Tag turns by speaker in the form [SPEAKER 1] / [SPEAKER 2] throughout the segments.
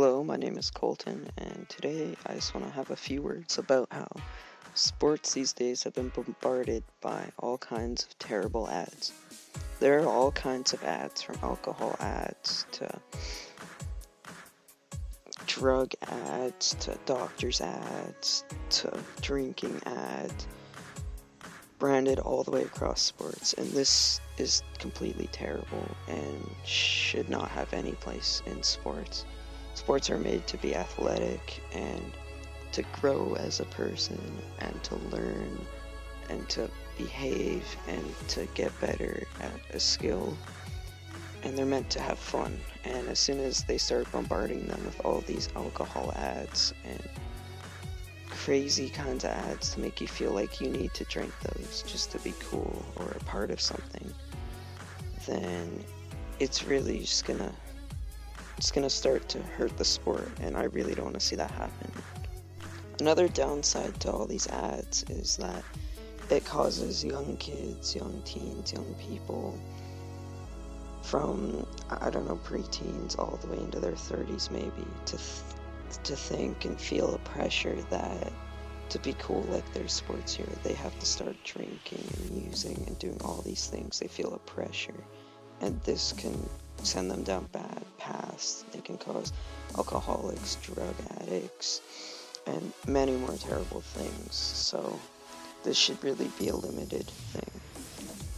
[SPEAKER 1] Hello, my name is Colton, and today I just want to have a few words about how sports these days have been bombarded by all kinds of terrible ads. There are all kinds of ads, from alcohol ads to drug ads to doctors' ads to drinking ads, branded all the way across sports, and this is completely terrible and should not have any place in sports. Sports are made to be athletic and to grow as a person and to learn and to behave and to get better at a skill. And they're meant to have fun. And as soon as they start bombarding them with all these alcohol ads and crazy kinds of ads to make you feel like you need to drink those just to be cool or a part of something, then it's really just gonna it's going to start to hurt the sport, and I really don't want to see that happen. Another downside to all these ads is that it causes young kids, young teens, young people from, I don't know, preteens all the way into their 30s maybe to, th- to think and feel a pressure that to be cool like their sports hero, they have to start drinking and using and doing all these things. They feel a pressure, and this can send them down bad paths. They can cause alcoholics, drug addicts, and many more terrible things. So, this should really be a limited thing.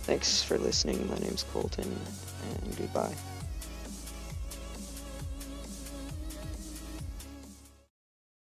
[SPEAKER 1] Thanks for listening. My name's Colton, and goodbye.